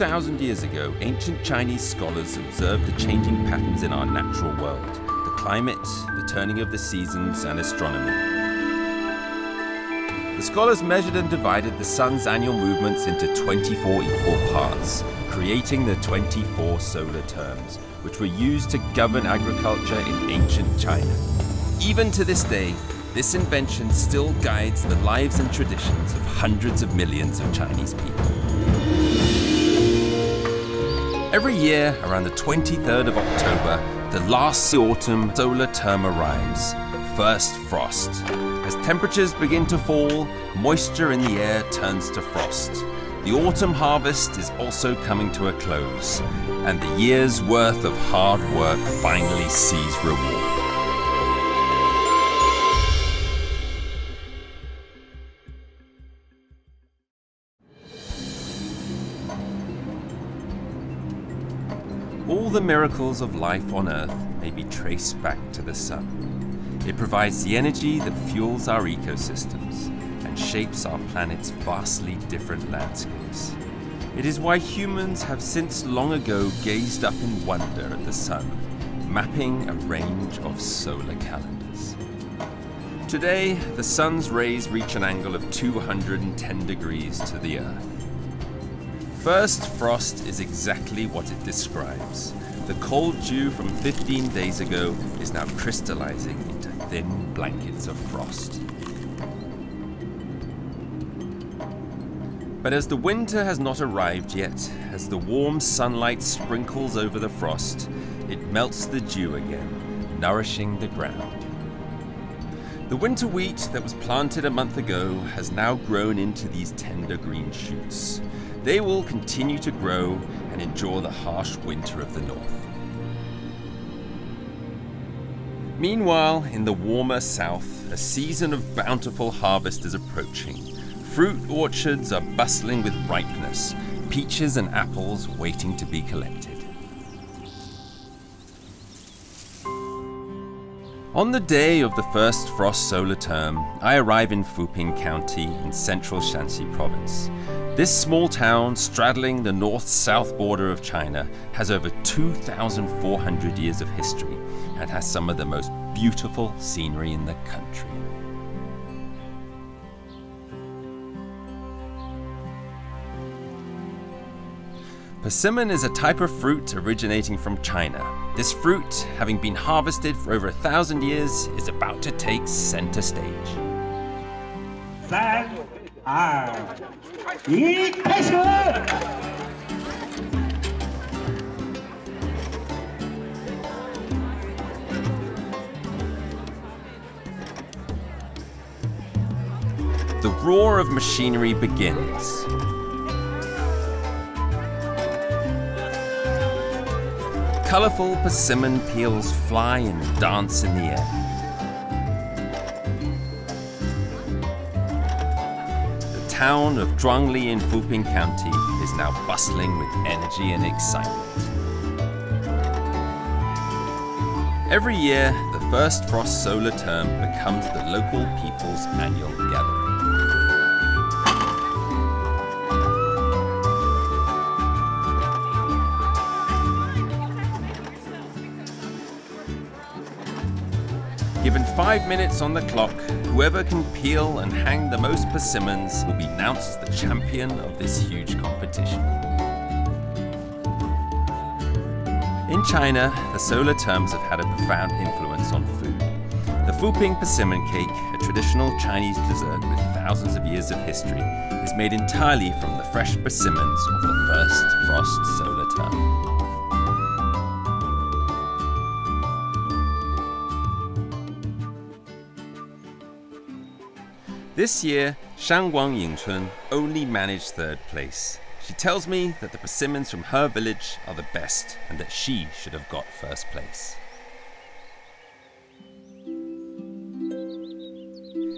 Over 2,000 years ago, ancient Chinese scholars observed the changing patterns in our natural world the climate, the turning of the seasons, and astronomy. The scholars measured and divided the sun's annual movements into 24 equal parts, creating the 24 solar terms, which were used to govern agriculture in ancient China. Even to this day, this invention still guides the lives and traditions of hundreds of millions of Chinese people. Every year, around the 23rd of October, the last autumn solar term arrives. First frost. As temperatures begin to fall, moisture in the air turns to frost. The autumn harvest is also coming to a close, and the year's worth of hard work finally sees reward. Miracles of life on Earth may be traced back to the sun. It provides the energy that fuels our ecosystems and shapes our planet's vastly different landscapes. It is why humans have since long ago gazed up in wonder at the sun, mapping a range of solar calendars. Today, the sun's rays reach an angle of 210 degrees to the Earth. First frost is exactly what it describes. The cold dew from 15 days ago is now crystallizing into thin blankets of frost. But as the winter has not arrived yet, as the warm sunlight sprinkles over the frost, it melts the dew again, nourishing the ground. The winter wheat that was planted a month ago has now grown into these tender green shoots. They will continue to grow and endure the harsh winter of the north. Meanwhile, in the warmer south, a season of bountiful harvest is approaching. Fruit orchards are bustling with ripeness, peaches and apples waiting to be collected. On the day of the first frost solar term, I arrive in Fuping County in central Shaanxi province. This small town, straddling the north south border of China, has over 2,400 years of history and has some of the most beautiful scenery in the country. Persimmon is a type of fruit originating from China. This fruit, having been harvested for over a thousand years, is about to take center stage. 三、the roar of machinery begins. Colourful persimmon peels fly and dance in the air. Town of Zhuangli in Fuping County is now bustling with energy and excitement. Every year, the first frost solar term becomes the local people's annual gathering. Given five minutes on the clock, whoever can peel and hang the most persimmons will be announced the champion of this huge competition. In China, the solar terms have had a profound influence on food. The Fuping persimmon cake, a traditional Chinese dessert with thousands of years of history, is made entirely from the fresh persimmons of the first frost solar term. This year, Shangguang Yingchun only managed third place. She tells me that the persimmons from her village are the best and that she should have got first place.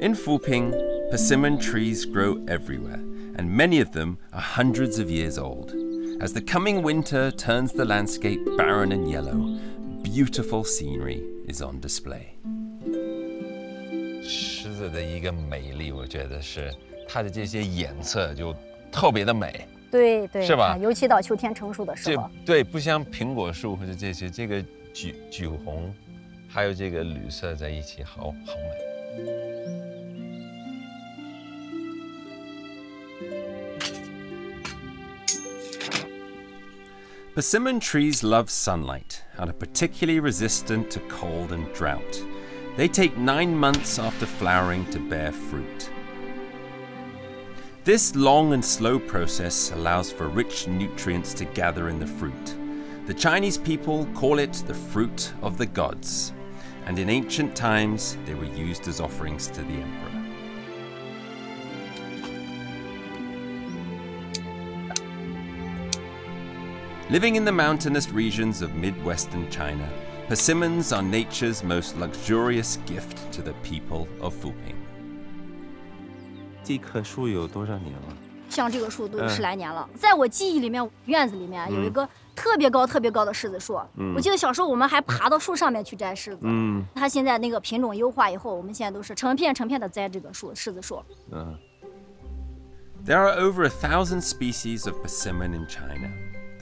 In Fuping, persimmon trees grow everywhere, and many of them are hundreds of years old. As the coming winter turns the landscape barren and yellow, beautiful scenery is on display. 狮子的一个 美丽，我觉得是它的这些颜色就特别的美。对对，是吧啊尤其到秋天成熟的时这候，对不像苹果树或者这些，这个橘橘红，还有这个绿色在一起，好好美。Persimmon trees love sunlight and are particularly resistant to cold and drought. They take nine months after flowering to bear fruit. This long and slow process allows for rich nutrients to gather in the fruit. The Chinese people call it the fruit of the gods, and in ancient times they were used as offerings to the emperor. Living in the mountainous regions of midwestern China, persimmons are nature's most luxurious gift to the people of Fuping. 这棵树有多少年了？像这个树都有嗯十来年了。在我记忆里面，院子里面有一个特别高、特别高的柿子树。我记得小时候我们还爬到树上面去摘柿子。嗯它现在那个品种优化以后，我们现在都是成片成片的栽这个树柿子树。嗯， There are over a thousand species of persimmon in China.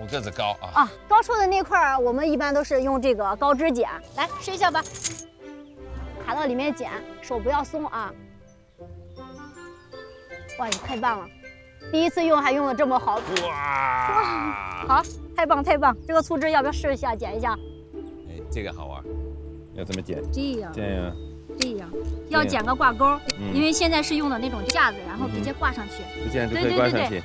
我个子高啊。啊，高处的那块儿，我们一般都是用这个高枝剪，来试一下吧，卡到里面剪，手不要松啊。哇，你太棒了，第一次用还用的这么好，哇！好，太棒太棒，这个粗枝要不要试一下剪一下？哎，这个好玩。要怎么剪？这样这样，这样，要剪个挂钩，嗯因为现在是用的那种架子，然后直接挂上去。就这样就可对对对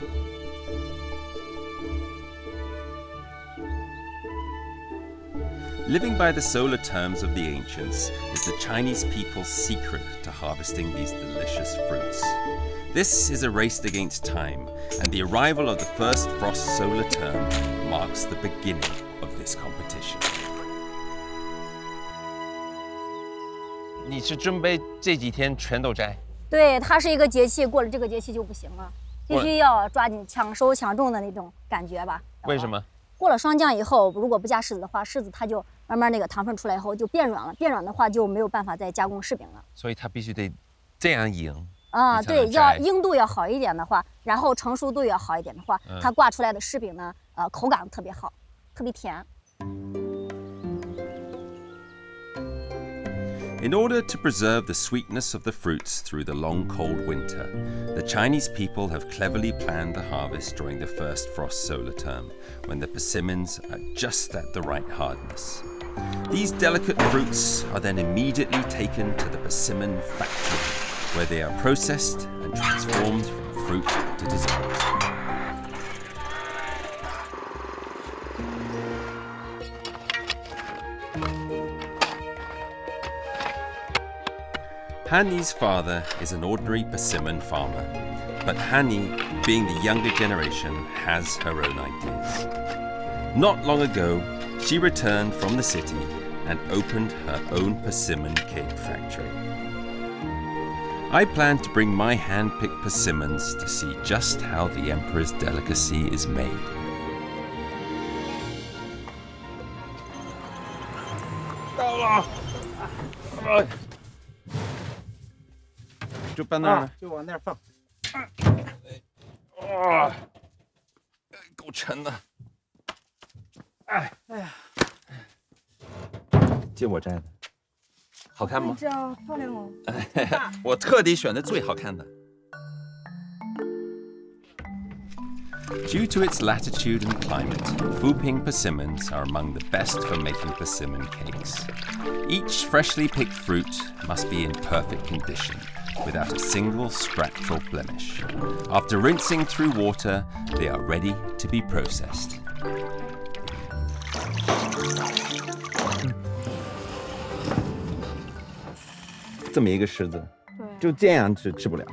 Living by the solar terms of the ancients is the Chinese people's secret to harvesting these delicious fruits. This is a race against time, and the arrival of the first frost solar term marks the beginning of this competition. 你是准备这几天全都摘？对，它是一个节气，过了这个节气就不行了，必须要抓紧抢收抢种的那种感觉吧。为什么？过了霜降以后，如果不加柿子的话，柿子它就 慢慢那个糖分出来以后就变软了，变软的话就没有办法再加工柿饼了。所以它必须得这样赢。啊，对，你才能摘要硬度要好一点的话，然后成熟度要好一点的话，嗯它挂出来的柿饼呢，呃，口感特别好，特别甜。 In order to preserve the sweetness of the fruits through the long cold winter, the Chinese people have cleverly planned the harvest during the first frost solar term, when the persimmons are just at the right hardness. These delicate fruits are then immediately taken to the persimmon factory, where they are processed and transformed from fruit to dessert. Hani's father is an ordinary persimmon farmer, but Hani, being the younger generation, has her own ideas. Not long ago, she returned from the city and opened her own persimmon cake factory. I plan to bring my hand-picked persimmons to see just how the emperor's delicacy is made. 到了，哎，就搬那儿了。就往那儿放。哇，够沉的。 哎，哎呀，借我摘的，好看吗？这样漂亮哦。我特地选的最好看的。 Due to its latitude and climate, Fuping persimmons are among the best for making persimmon cakes. Each freshly picked fruit must be in perfect condition, without a single scratch or blemish. After rinsing through water, they are ready to be processed. 这么一个柿子，对，就这样吃吃不了，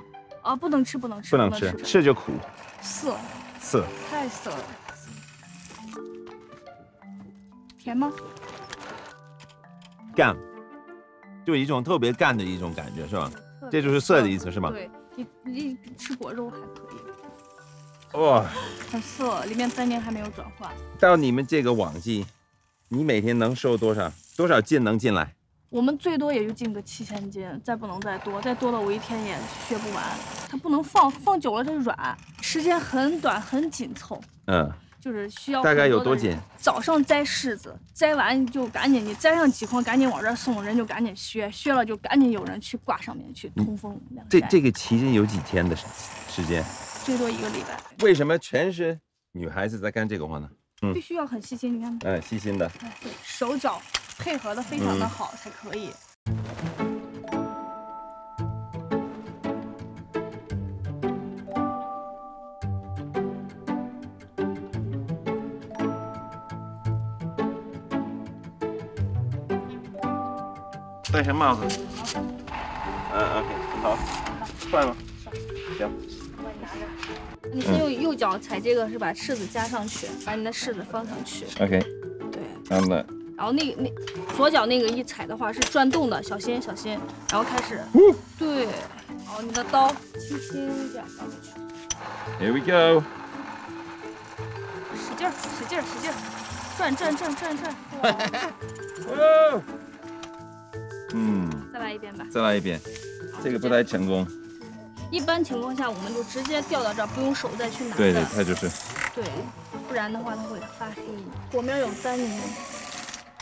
啊，不能吃，不能吃，不能吃，吃就苦，涩，涩，太涩了，甜吗？干，就一种特别干的一种感觉，是吧？这就是涩的意思，是吧？对，你你吃果肉还可以，哇，很涩，里面酸液还没有转化。到你们这个网季，你每天能收多少？多少斤能进来？我们最多也就进个七千斤，再不能再多，再多了我一天也削不完。它不能放，放久了它软，时间很短，很紧凑，嗯，就是需要大概有多紧？早上摘柿子，摘完就赶紧，你摘上几筐，赶紧往这儿送，人就赶紧削，削了就赶紧有人去挂上面去通风。这这个期间有几天的时时间？最多一个礼拜，为什么全是女孩子在干这个活呢？嗯必须要很细心。你看，哎，细心的。哎，对，手脚配合的非常的嗯好才可以。戴上帽子。嗯，OK，好，帅吗？行。你先用右脚踩这个是把柿子加上去，把你的柿子放上去。OK，对，然后呢？然后那个那左脚那个一踩的话是转动的，小心小心。然后开始，对，然后你的刀轻轻这样放进去，Here we go。使劲儿使劲儿使劲儿，转转转转转。嗯，再来一遍吧。再来一遍。这个不太成功。一般情况下，我们就直接吊到这儿，不用手再去拿。对对，它就是。对，不然的话它会发黑。果面有单宁，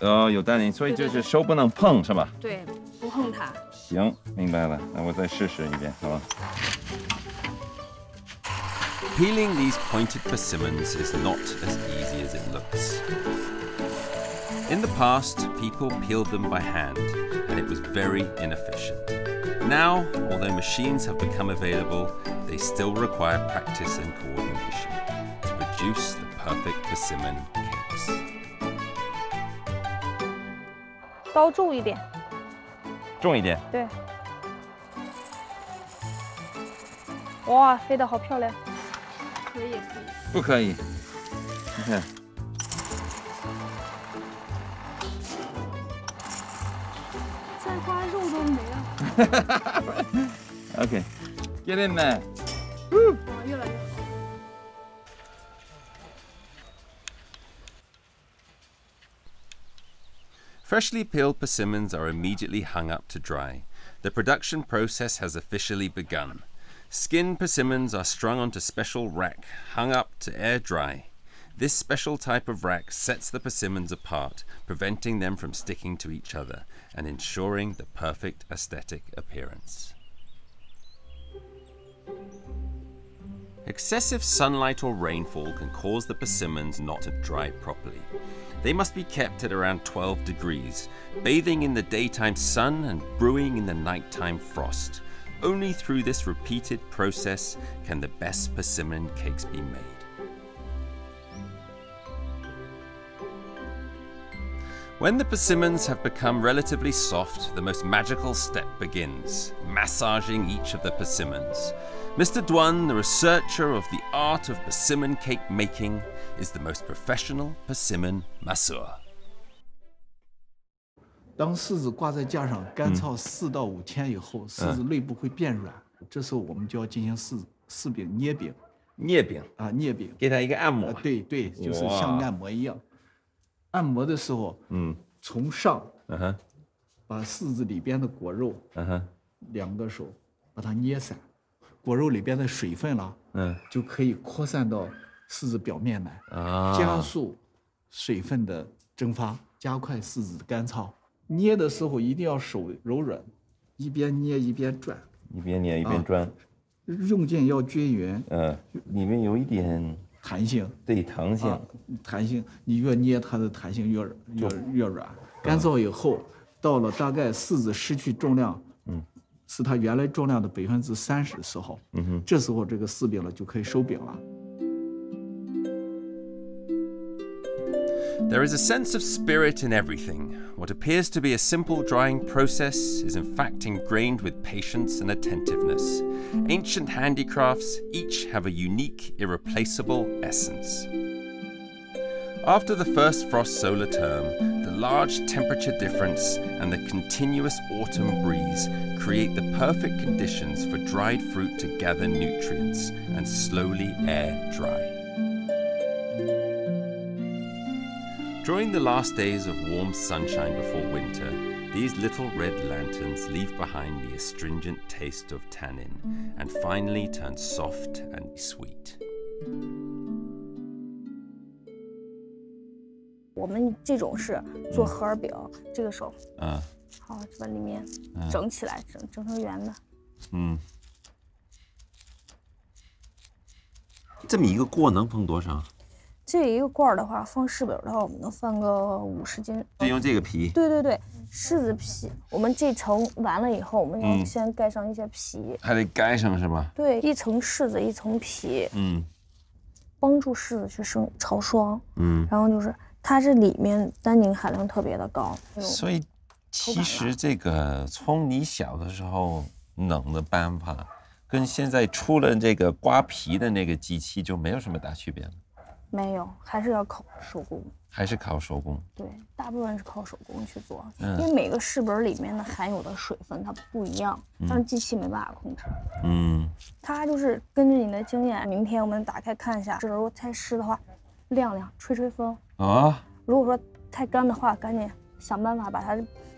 哦，有单宁，所以就是手不能碰，是吧？对，不碰它。行，明白了。那我再试试一遍，好吧？ Peeling these pointed persimmons is not as easy as it looks. In the past, people peeled them by hand, and it was very inefficient. Now, although machines have become available, they still require practice and coordination to produce the perfect persimmon cakes. 刀重一点，重一点。对。哇，飞得好漂亮。可以可以。不可以。你看，再刮肉都没了。OK，get、in there。哇，越来越 Freshly peeled persimmons are immediately hung up to dry. The production process has officially begun. Skinned persimmons are strung onto special rack, hung up to air dry. This special type of rack sets the persimmons apart, preventing them from sticking to each other and ensuring the perfect aesthetic appearance. Excessive sunlight or rainfall can cause the persimmons not to dry properly. They must be kept at around 12 degrees, bathing in the daytime sun and brewing in the nighttime frost. Only through this repeated process can the best persimmon cakes be made. When the persimmons have become relatively soft, the most magical step begins massaging each of the persimmons. Mr. Duan, the researcher of the art of persimmon cake making, is the most professional persimmon masseur. 当柿子挂在架上干燥四到五天以后，柿子内部会变软，这时候我们就要进行柿柿饼捏饼捏饼，啊，捏饼。给它一个按摩啊，。对对，就是哇像按摩一样。按摩的时候，嗯从上嗯哼把柿子里边的果肉嗯哼两个手把它捏散，果肉里边的水分啦嗯就可以扩散到 柿子表面来，啊，加速水分的蒸发，加快柿子的干燥。捏的时候一定要手柔软，一边捏一边转，一边捏一边转，用劲要均匀，嗯，里面有一点弹性。对弹性啊，弹性，你越捏它的弹性越越越软。干燥以后，到了大概柿子失去重量，嗯，是它原来重量的百分之三十的时候，嗯哼，这时候这个柿饼了就可以收饼了。There is a sense of spirit in everything. What appears to be a simple drying process is in fact ingrained with patience and attentiveness. Ancient handicrafts each have a unique, irreplaceable essence. After the first frost solar term, the large temperature difference and the continuous autumn breeze create the perfect conditions for dried fruit to gather nutrients and slowly air dry. During the last days of warm sunshine before winter, these little red lanterns leave behind the astringent taste of tannin and finally turn soft and sweet. 我们这种是做荷尔饼，这个手啊，好把里面整起来，整整成圆的。嗯，这么一个锅能放多少？ 这一个罐儿的话，放柿饼的话，我们能放个五十斤。就用这个皮。对对对，柿子皮，我们这层完了以后，我们要先盖上一些皮。还得盖上是吧？对，一层柿子，一层皮。嗯。帮助柿子去生潮霜。嗯。然后就是它这里面单宁含量特别的高。所以，其实这个从你小的时候弄的办法，跟现在出了这个刮皮的那个机器就没有什么大区别了。没有，还是要靠手工，还是靠手工。对，大部分是靠手工去做，因为每个柿本里面的含有的水分它不一样，但是机器没办法控制。嗯，它就是根据你的经验，明天我们打开看一下，这如果太湿的话，晾晾，吹吹风啊。如果说太干的话，赶紧想办法把它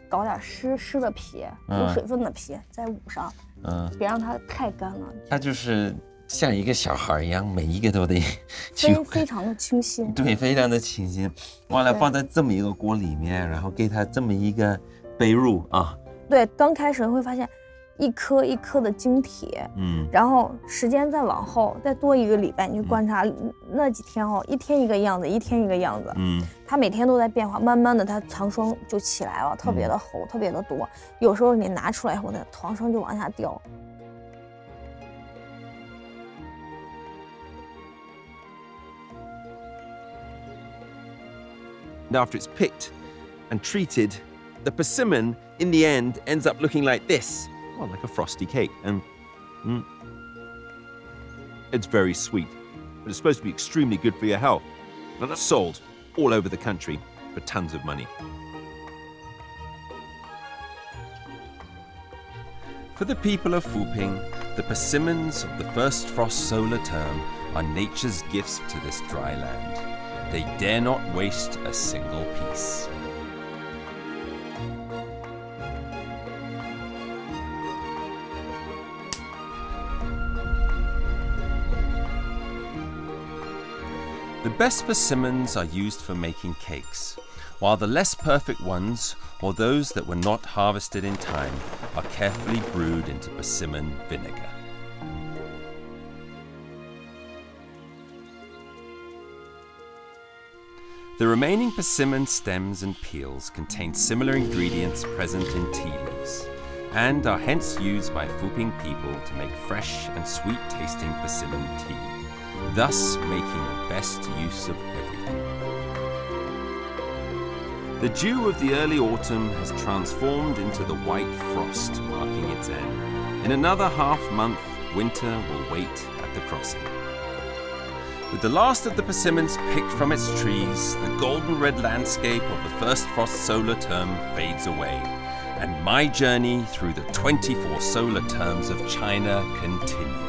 搞点湿湿的皮，有水分的皮再捂上，嗯，别让它太干了。它就是。像一个小孩一样，每一个都得 非非常的清新，对，非常的清新。完了，放在这么一个锅里面，然后给它这么一个杯入啊。对，刚开始会发现一颗一颗的晶体，嗯，然后时间再往后再多一个礼拜，你就观察那几天哦，一天一个样子，一天一个样子，嗯，它每天都在变化，慢慢的它糖霜就起来了，特别的厚，特别的多。有时候你拿出来以后，那糖霜就往下掉。And after it's picked and treated, the persimmon in the end ends up looking like this. Well, like a frosty cake. And mm, it's very sweet, but it's supposed to be extremely good for your health. And it's sold all over the country for tons of money. For the people of Fuping, the persimmons of the first frost solar term are nature's gifts to this dry land. They dare not waste a single piece. The best persimmons are used for making cakes, while the less perfect ones, or those that were not harvested in time, are carefully brewed into persimmon vinegar. The remaining persimmon stems and peels contain similar ingredients present in tea leaves, and are hence used by Fuping people to make fresh and sweet tasting persimmon tea, thus making the best use of everything. The dew of the early autumn has transformed into the white frost marking its end. In another half month, winter will wait at the crossing. With the last of the persimmons picked from its trees, the golden red landscape of the first frost solar term fades away, and my journey through the 24 solar terms of China continues.